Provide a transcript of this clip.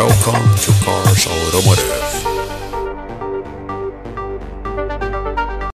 Welcome to Cars Automotive.